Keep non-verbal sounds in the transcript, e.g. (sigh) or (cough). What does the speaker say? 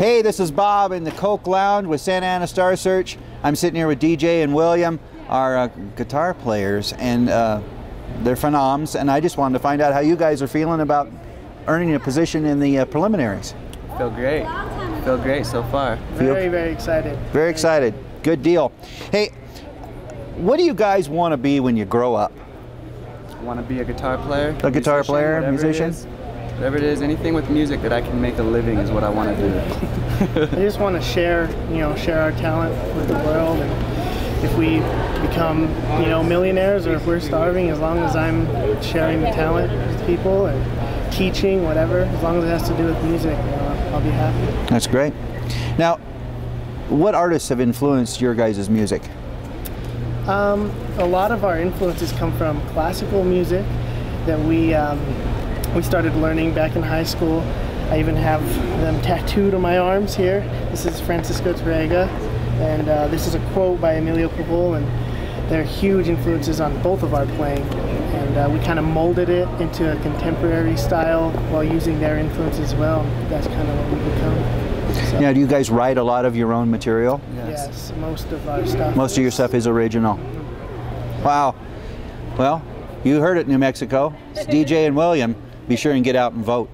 Hey, this is Bob in the Coke Lounge with Santa Ana Star Search. I'm sitting here with DJ and William, our uh, guitar players, and uh, they're phenoms. And I just wanted to find out how you guys are feeling about earning a position in the uh, preliminaries. Feel great. Feel great so far. Feel- Very, very excited. Very excited. Good deal. Hey, what do you guys want to be when you grow up? Want to be a guitar player? A guitar player, whatever it musician? Is. Whatever it is, anything with music that I can make a living is what I want to do. (laughs) I just want to share, you know, share our talent with the world. And if we become, you know, millionaires or if we're starving, as long as I'm sharing the talent with people and teaching, whatever, as long as it has to do with music, you know, I'll be happy. That's great. Now, what artists have influenced your guys' music? Um, a lot of our influences come from classical music that we um, we started learning back in high school. I even have them tattooed on my arms here. This is Francisco Tárrega, and uh, this is a quote by Emilio Pujol, and they're huge influences on both of our playing. And uh, we kind of molded it into a contemporary style while using their influence as well. That's kind of what we become. So, Now, do you guys write a lot of your own material? yes, most of our stuff. Most of your stuff is original. Wow. Well, you heard it, New Mexico. It's DJ and William. Be sure and get out and vote.